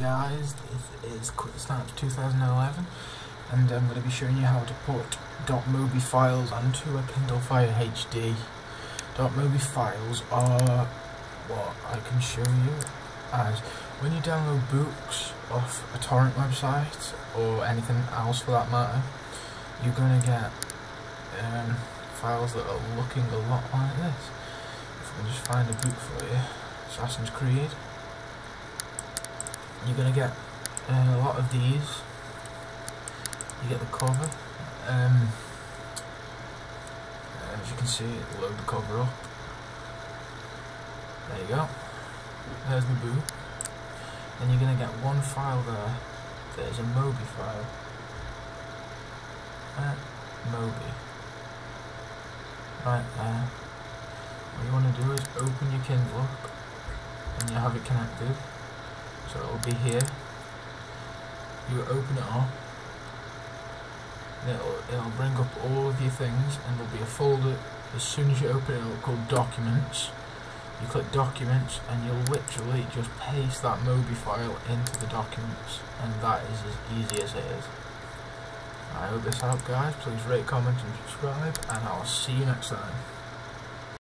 guys, this is Quicksnipez 2011 and I'm going to be showing you how to put .mobi files onto a Kindle Fire HD. .mobi files are what I can show you as when you download books off a torrent website or anything else for that matter, you're going to get um, files that are looking a lot like this. If I can just find a book for you, Assassin's Creed you're going to get uh, a lot of these. You get the cover. Um, as you can see, load the cover up. There you go. There's the boot. Then you're going to get one file there. There's a Mobi file. Uh, Mobi. Right there. What you want to do is open your Kindle and you have it connected so it'll be here. You open it up. It'll, it'll bring up all of your things and there'll be a folder. As soon as you open it it'll called documents. You click documents and you'll literally just paste that Mobi file into the documents. And that is as easy as it is. I hope this helped guys. Please rate comment and subscribe and I'll see you next time